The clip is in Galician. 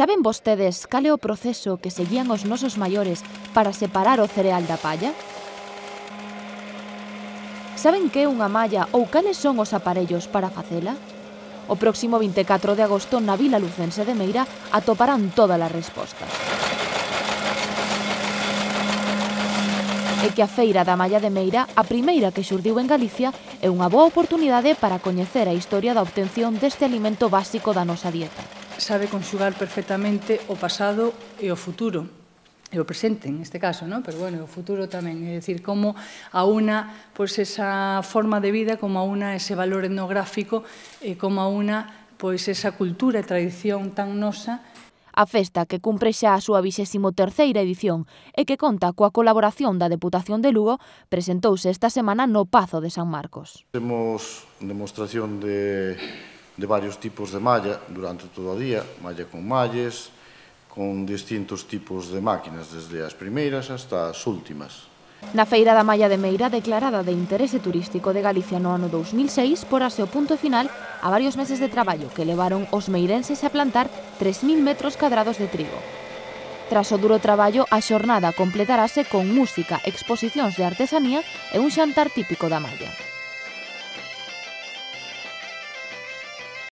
Saben vostedes cal é o proceso que seguían os nosos maiores para separar o cereal da palla? Saben que é unha malla ou cales son os aparellos para facela? O próximo 24 de agosto na Vila Lucense de Meira atoparán todas as respostas. E que a Feira da Malla de Meira, a primeira que xurdiu en Galicia, é unha boa oportunidade para coñecer a historia da obtención deste alimento básico da nosa dieta sabe conxugar perfectamente o pasado e o futuro e o presente en este caso, ¿no? pero bueno, o futuro tamén, é dicir, como a una pois, pues, esa forma de vida, como a una ese valor etnográfico, e como a una pois, pues, esa cultura e tradición tan nosa A festa, que cumpre xa a súa 23ª edición e que conta coa colaboración da Deputación de Lugo, presentouse esta semana no Pazo de San Marcos. Temos demostración de de varios tipos de malla durante todo o día, malla con malles, con distintos tipos de máquinas, desde as primeiras hasta as últimas. Na Feira da Malla de Meira, declarada de interese turístico de Galicia no ano 2006, porase o punto final a varios meses de traballo que levaron os meirenses a plantar 3.000 metros cadrados de trigo. Tras o duro traballo, a xornada completarase con música, exposicións de artesanía e un xantar típico da Malla.